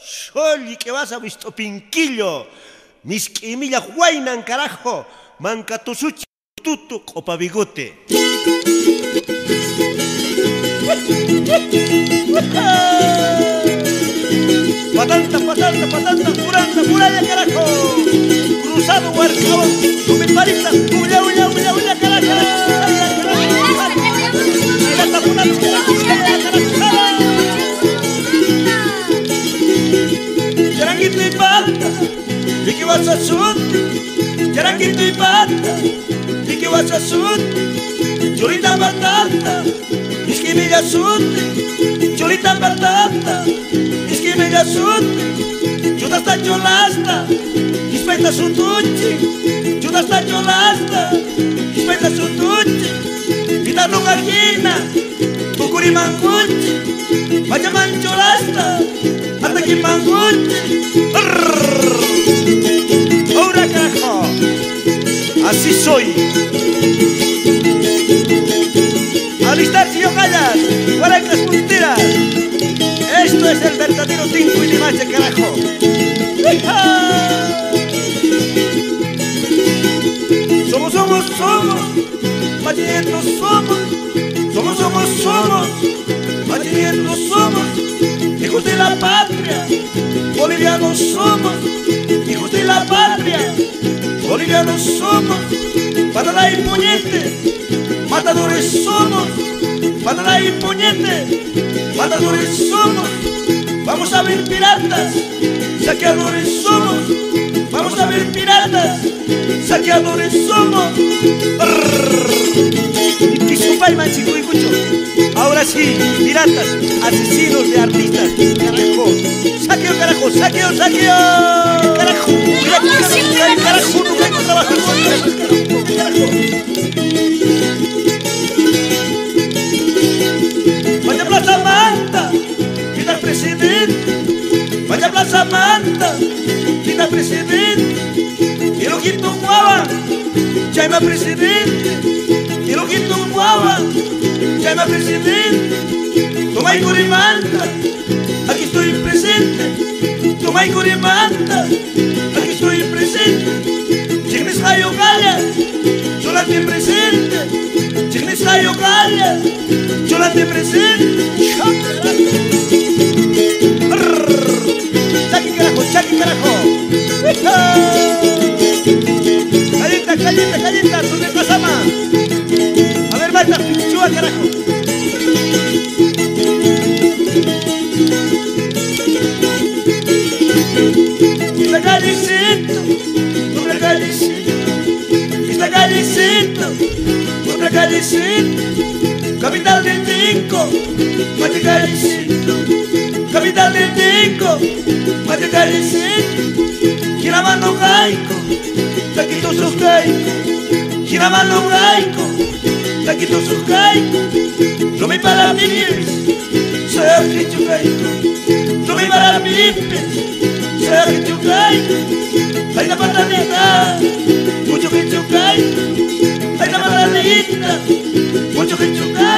Soli que vas a visto pinquillo. Mis quimillas guainan carajo. Manca tu suchi tutu copa bigote. Patanta, patanta, patanta, puranta, muralla, carajo. Cruzado, huercao, con mi wasa suti jara kitu ipata tiki wasa suti chulita batata iski mega suti chulita batata iski mega suti judas ta chulasta ispeta sutuchi judas ta chulasta ispeta sutuchi kita nunga hina tukuri manguchi Baca manculasta, ataki manguchi, así soy. Alistarse yo callas, guarancas punteras. Esto es el verdadero tinto y limache, carajo. Somos, somos, somos, machinetos somos. Somos, somos, somos, machinetos somos. Hijos de la patria, bolivianos somos. Bolivianos somos. Patada y puñete, matadores somos. Patada y puñete, matadores somos. Vamos a ver piratas, saqueadores somos. Vamos a ver piratas, saqueadores somos. Ahora sí, piratas, asesinos de artistas. Carajo, saqueo, carajo, saqueo, saqueo. Manta, vida presidente. Y lo quito guava, llama presidente. Y lo quito guava, llama presidente. Toma y Manta, aquí estoy presente. Toma y Manta, aquí estoy presente. Chignes Rayo Galla, yo la tengo presente. Chignes Rayo Galla, yo la tengo presente. Chaki carajo. Calienta, calienta, calienta, me pasas más. A ver, Marta, chua carajo. Está calicito, otra calicito. Está calicito, otra calicito. Capital del Tinco, Mate Calicito. Capital del Tinco, Mate Calicito. Giramano Gaico, Taquito sus Gaico. Giramano Gaico, Taquito sus Gaico. Yo me para vivir, Sergio Chugaico. Yo me para vivir, Sergio Chugaico. Hay la patanita, mucho que Chugaico. Hay la patanita, mucho que. Ahora carajo.